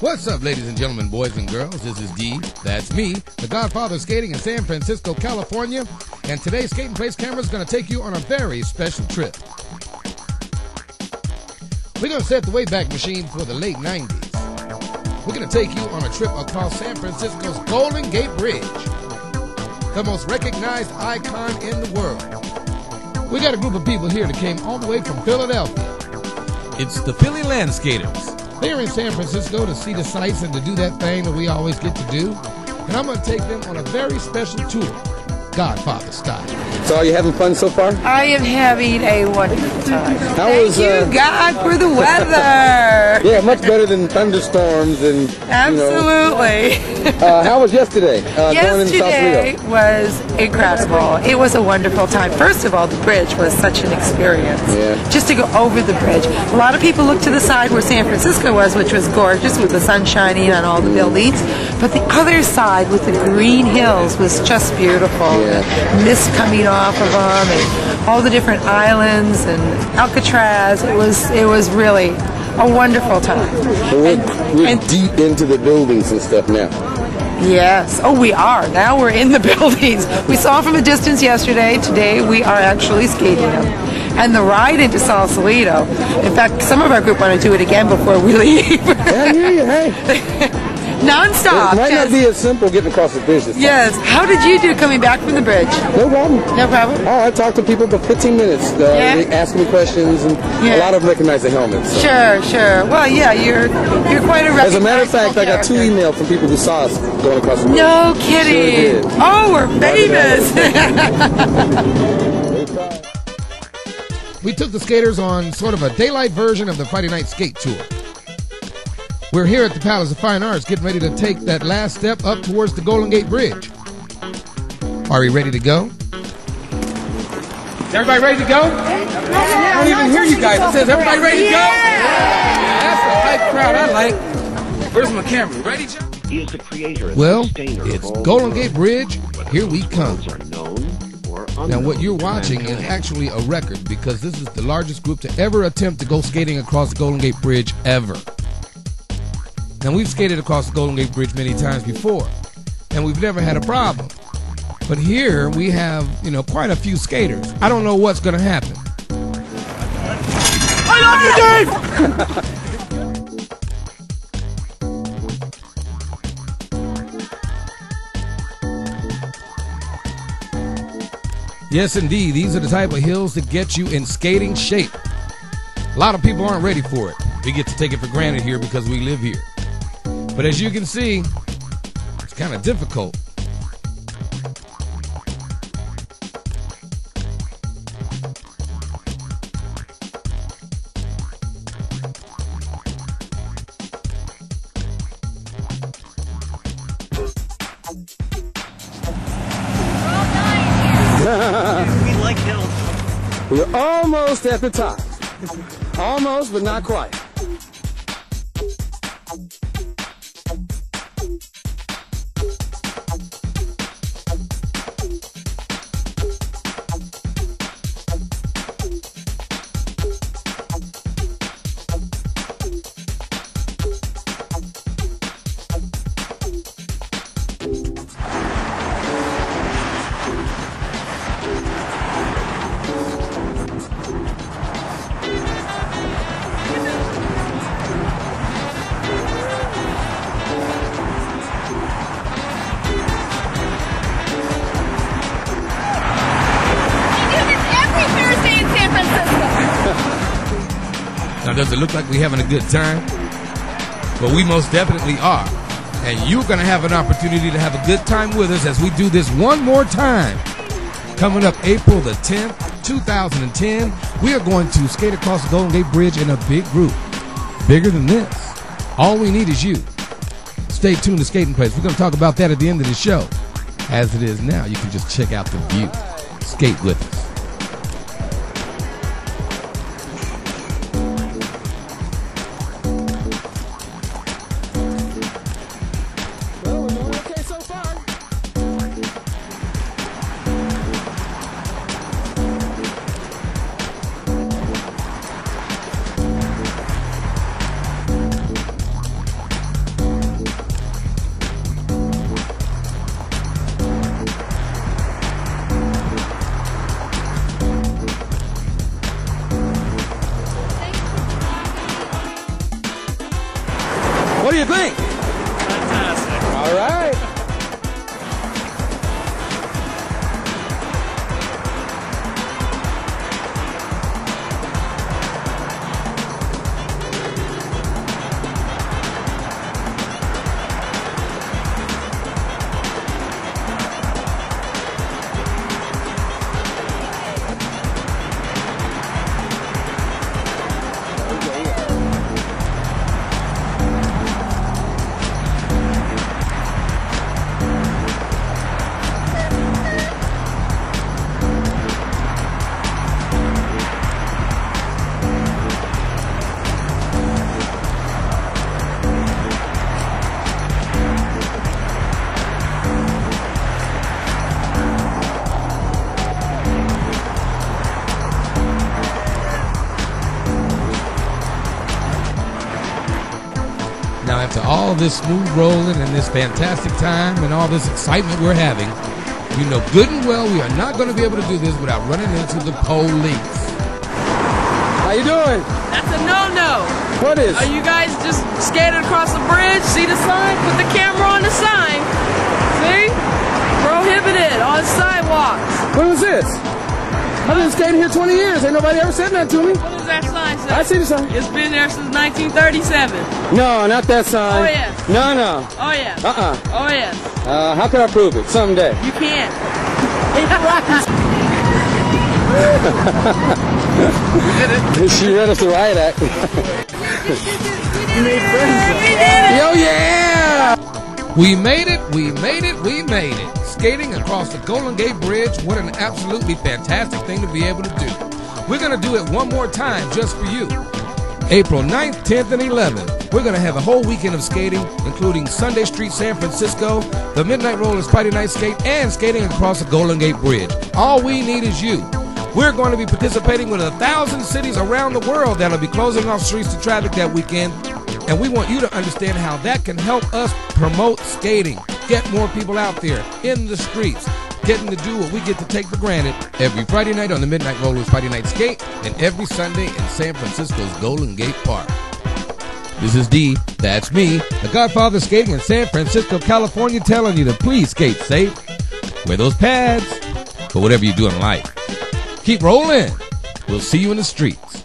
What's up, ladies and gentlemen, boys and girls? This is D. That's me, the Godfather Skating in San Francisco, California. And today's Skating Place camera is going to take you on a very special trip. We're going to set the Wayback Machine for the late 90s. We're going to take you on a trip across San Francisco's Golden Gate Bridge, the most recognized icon in the world. We got a group of people here that came all the way from Philadelphia. It's the Philly Landskaters. They're in San Francisco to see the sights and to do that thing that we always get to do. And I'm going to take them on a very special tour, Godfather style. So are you having fun so far? I am having a wonderful time. How Thank was, you, uh, God, for the weather. Yeah, much better than thunderstorms and You know, Absolutely. uh, how was yesterday? Uh, going in Yesterday Sausalito? was incredible. It was a wonderful time. First of all, the bridge was such an experience. Yeah. Just to go over the bridge. A lot of people look to the side where San Francisco was, which was gorgeous with the sun shining on all the buildings. But the other side with the green hills was just beautiful. Yeah. Mist coming off of them and all the different islands and Alcatraz. It was it was really a wonderful time. We're, we're and- deep into the buildings and stuff now. Yes. Oh, we are. Now we're in the buildings. We saw from a distance yesterday. Today we are actually skating them. And the ride into Sausalito. In fact, some of our group want to do it again before we leave. Yeah, you. Hey, Non-stop. it might yes. not be as simple getting across the bridge this time. Yes. How did you do coming back from the bridge? No problem. No problem. Oh, I talked to people for 15 minutes. Uh, Yeah? They asked me questions, and Yeah. a lot of them recognize the helmets. so. Sure, sure. Well, yeah, you're you're quite a As a matter of fact, I got two emails from people who saw us going across the bridge. No kidding. Sure did. oh, we're famous. We took the skaters on sort of a daylight version of the Friday Night Skate Tour. We're here at the Palace of Fine Arts getting ready to take that last step up towards the Golden Gate Bridge. Are we ready to go? Is everybody ready to go? I don't even hear you guys. It says everybody ready to go? That's the hype crowd I like. Where's my camera? Ready, John? He is the creator and Well, sustainer it's all Golden. Gate Bridge. Here we come. Worlds are known or unknown Now, what you're watching is actually a record because this is the largest group to ever attempt to go skating across the Golden Gate Bridge ever. Now, we've skated across the Golden Gate Bridge many times before, and we've never had a problem. But here we have, you know, quite a few skaters. I don't know what's going to happen. I love you, Dave! Yes, indeed. These are the type of hills that get you in skating shape. A lot of people aren't ready for it. We get to take it for granted here because we live here. But as you can see, it's kind of difficult. We're almost at the top. Almost, but not quite. Does it look like we're having a good time? But we most definitely are. And you're going to have an opportunity to have a good time with us as we do this one more time. Coming up April the 10th, 2010, we are going to skate across the Golden Gate Bridge in a big group. Bigger than this. All we need is you. Stay tuned to Skating Place. We're going to talk about that at the end of the show. As it is now, you can just check out the view. Skate with us. Do you think? Fantastic. All right. After all this smooth rolling and this fantastic time and all this excitement we're having, you know good and well we are not going to be able to do this without running into the police. How you doing? That's a no-no. What is? Are you guys just skated across the bridge? See the sign? Put the camera on the sign. See? Prohibited on sidewalks. When was this? I've been skating here 20 years. Ain't nobody ever said that to me. What does that sign? I see the sign. It's been there since 1937. No, not that sign. Oh, yes. No, no. Oh, yes. Uh-uh. Oh, yes. Uh, how can I prove it? Someday. You can't. she read us the riot act. You did it. Yo, yeah! We made it, we made it, we made it. Skating across the Golden Gate Bridge, what an absolutely fantastic thing to be able to do. We're going to do it one more time just for you. April 9th, 10th, and 11th. We're going to have a whole weekend of skating, including Sunday Street San Francisco, the Midnight Rollers Friday Night Skate, and skating across the Golden Gate Bridge. All we need is you. We're going to be participating with a thousand cities around the world that'll be closing off streets to traffic that weekend. And we want you to understand how that can help us promote skating, get more people out there in the streets, getting to do what we get to take for granted every Friday night on the Midnight Rollers Friday Night Skate and every Sunday in San Francisco's Golden Gate Park. This is D, that's me, the Godfather skating in San Francisco, California, telling you to please skate safe, wear those pads, for whatever you do in life. Keep rolling. We'll see you in the streets.